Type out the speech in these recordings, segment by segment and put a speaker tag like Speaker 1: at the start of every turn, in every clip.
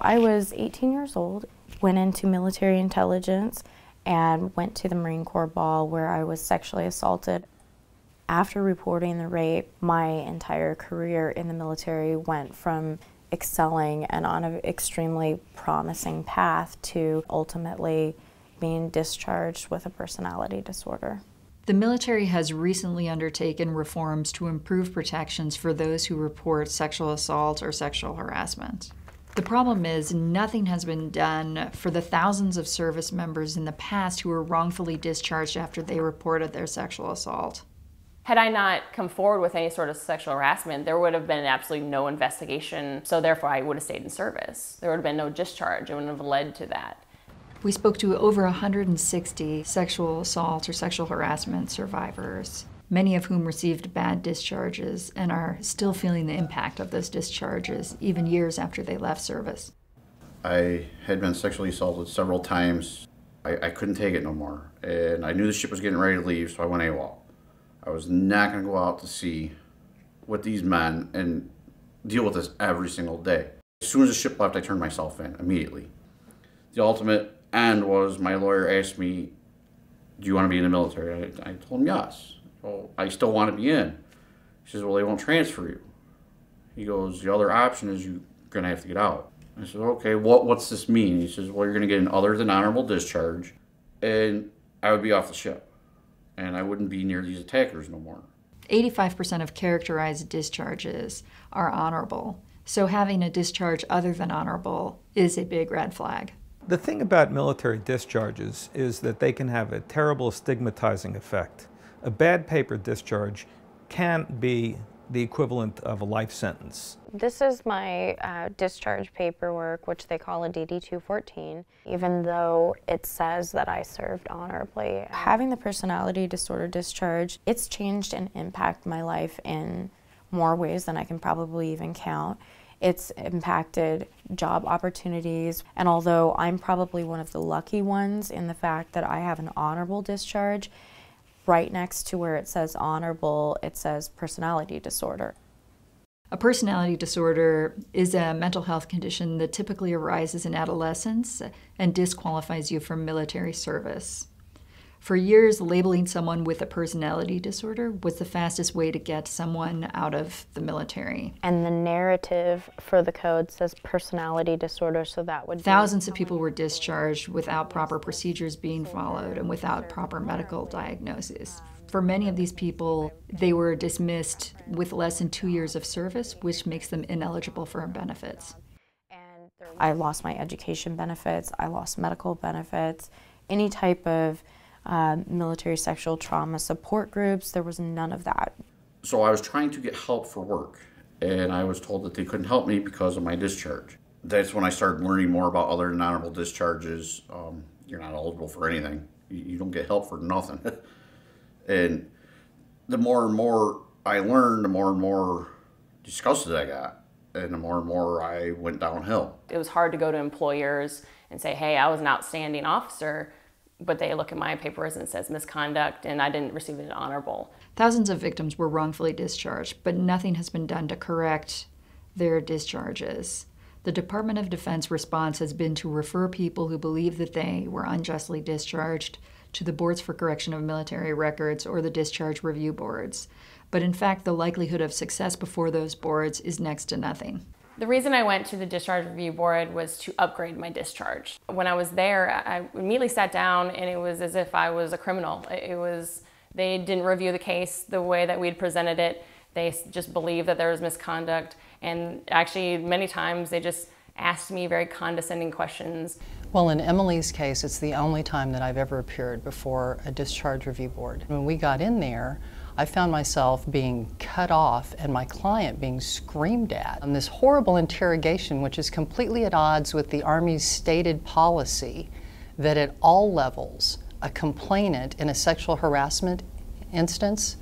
Speaker 1: I was 18 years old, went into military intelligence, and went to the Marine Corps ball where I was sexually assaulted. After reporting the rape, my entire career in the military went from excelling and on an extremely promising path to ultimately being discharged with a personality disorder.
Speaker 2: The military has recently undertaken reforms to improve protections for those who report sexual assault or sexual harassment. The problem is, nothing has been done for the thousands of service members in the past who were wrongfully discharged after they reported their sexual assault.
Speaker 3: Had I not come forward with any sort of sexual harassment, there would have been absolutely no investigation, so therefore I would have stayed in service. There would have been no discharge, it wouldn't have led to that.
Speaker 2: We spoke to over 160 sexual assault or sexual harassment survivors, many of whom received bad discharges and are still feeling the impact of those discharges even years after they left service.
Speaker 4: I had been sexually assaulted several times. I, I couldn't take it no more, and I knew the ship was getting ready to leave, so I went AWOL. I was not going to go out to sea with these men and deal with this every single day. As soon as the ship left, I turned myself in immediately. The ultimate end was my lawyer asked me, Do you want to be in the military? I, I told him yes. Well, I still want to be in. He says, Well, they won't transfer you. He goes, The other option is you're going to have to get out. I said, Okay, what, what's this mean? He says, Well, you're going to get an other than honorable discharge, and I would be off the ship, and I wouldn't be near these attackers no more.
Speaker 2: 85% of characterized discharges are honorable, so having a discharge other than honorable is a big red flag.
Speaker 5: The thing about military discharges is that they can have a terrible stigmatizing effect. A bad paper discharge can be the equivalent of a life sentence.
Speaker 1: This is my uh, discharge paperwork, which they call a DD-214, even though it says that I served honorably. Having the personality disorder discharge, it's changed and impacted my life in more ways than I can probably even count. It's impacted job opportunities, and although I'm probably one of the lucky ones in the fact that I have an honorable discharge, right next to where it says honorable, it says personality disorder.
Speaker 2: A personality disorder is a mental health condition that typically arises in adolescence and disqualifies you from military service. For years, labeling someone with a personality disorder was the fastest way to get someone out of the military.
Speaker 1: And the narrative for the code says personality disorder, so that would
Speaker 2: Thousands of people were discharged without proper procedures being followed and without proper medical diagnosis. For many of these people, they were dismissed with less than two years of service, which makes them ineligible for benefits.
Speaker 1: I lost my education benefits, I lost medical benefits, any type of uh, military sexual trauma support groups. There was none of that.
Speaker 4: So I was trying to get help for work, and I was told that they couldn't help me because of my discharge. That's when I started learning more about other non honorable discharges. Um, you're not eligible for anything. You, you don't get help for nothing. and the more and more I learned, the more and more disgusted I got, and the more and more I went downhill.
Speaker 3: It was hard to go to employers and say, "Hey, I was an outstanding officer." But they look at my papers and it says misconduct and I didn't receive an honorable.
Speaker 2: Thousands of victims were wrongfully discharged, but nothing has been done to correct their discharges. The Department of Defense response has been to refer people who believe that they were unjustly discharged to the Boards for Correction of Military Records or the Discharge Review Boards. But in fact, the likelihood of success before those boards is next to nothing.
Speaker 3: The reason I went to the discharge review board was to upgrade my discharge. When I was there, I immediately sat down and it was as if I was a criminal. It was, they didn't review the case the way that we'd presented it. They just believed that there was misconduct. And actually, many times they just asked me very condescending questions.
Speaker 6: Well, in Emily's case, it's the only time that I've ever appeared before a discharge review board. When we got in there, I found myself being cut off and my client being screamed at. And this horrible interrogation, which is completely at odds with the Army's stated policy that at all levels, a complainant in a sexual harassment instance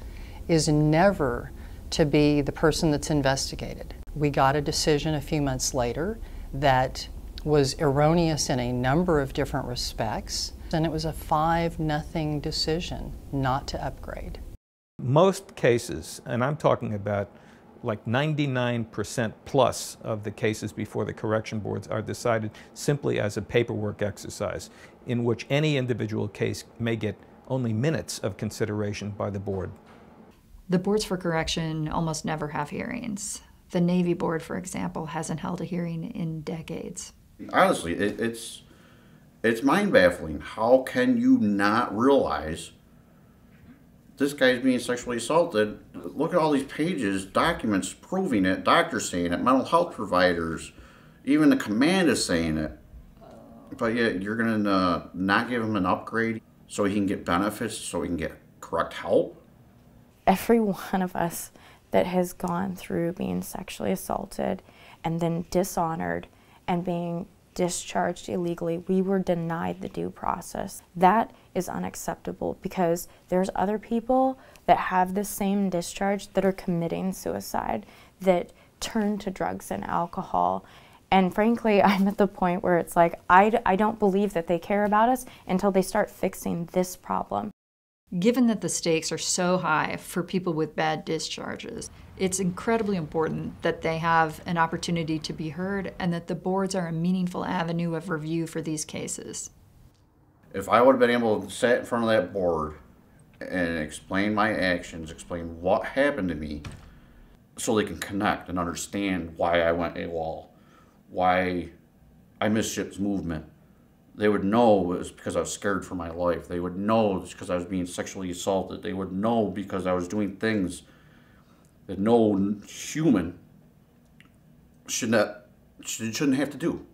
Speaker 6: is never to be the person that's investigated. We got a decision a few months later that was erroneous in a number of different respects, and it was a 5 nothing decision not to upgrade.
Speaker 5: Most cases, and I'm talking about like 99% plus of the cases before the correction boards are decided simply as a paperwork exercise in which any individual case may get only minutes of consideration by the board.
Speaker 2: The boards for correction almost never have hearings. The Navy board, for example, hasn't held a hearing in decades.
Speaker 4: Honestly, it, it's it's mind baffling. How can you not realize this guy's being sexually assaulted? Look at all these pages, documents proving it, doctors saying it, mental health providers, even the command is saying it. But yet you're gonna uh, not give him an upgrade so he can get benefits, so he can get correct help.
Speaker 1: Every one of us that has gone through being sexually assaulted and then dishonored and being discharged illegally, we were denied the due process. That is unacceptable because there's other people that have the same discharge that are committing suicide, that turn to drugs and alcohol. And frankly, I'm at the point where it's like, I, I don't believe that they care about us until they start fixing this problem.
Speaker 2: Given that the stakes are so high for people with bad discharges, it's incredibly important that they have an opportunity to be heard and that the boards are a meaningful avenue of review for these cases.
Speaker 4: If I would have been able to sit in front of that board and explain my actions, explain what happened to me, so they can connect and understand why I went AWOL, why I missed ship's movement, they would know it was because I was scared for my life. They would know it's because I was being sexually assaulted. They would know because I was doing things that no human should not should, shouldn't have to do.